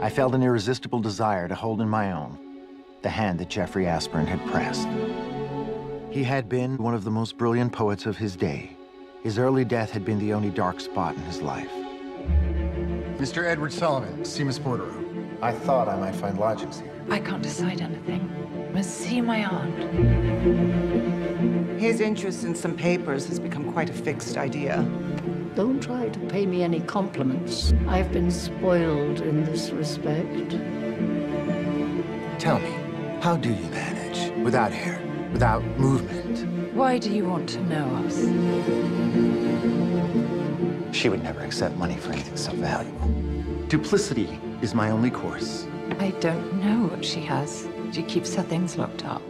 I felt an irresistible desire to hold in my own the hand that Jeffrey Aspern had pressed. He had been one of the most brilliant poets of his day. His early death had been the only dark spot in his life. Mr. Edward Sullivan, Seamus Bordereau. I thought I might find lodgings here. I can't decide anything. I must see my aunt. His interest in some papers has become quite a fixed idea. Don't try to pay me any compliments. I've been spoiled in this respect. Tell me, how do you manage? Without hair, without movement? Why do you want to know us? She would never accept money for anything so valuable. Duplicity is my only course. I don't know what she has. She keeps her things locked up.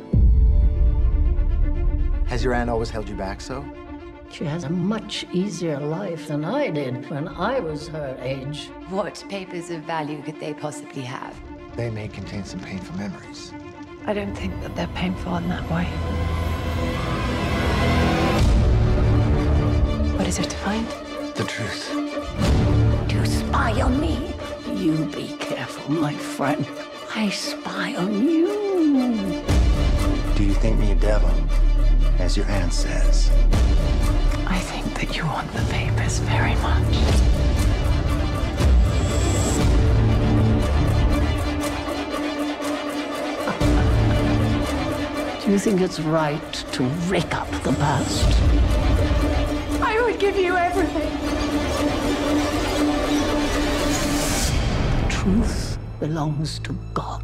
Has your aunt always held you back so? She has a much easier life than I did when I was her age. What papers of value could they possibly have? They may contain some painful memories. I don't think that they're painful in that way. What is it to find? The truth. You spy on me? You be careful, my friend. I spy on you. Do you think me a devil, as your aunt says? I think that you want the papers very much. Do you think it's right to rake up the past? I would give you everything. Truth belongs to God.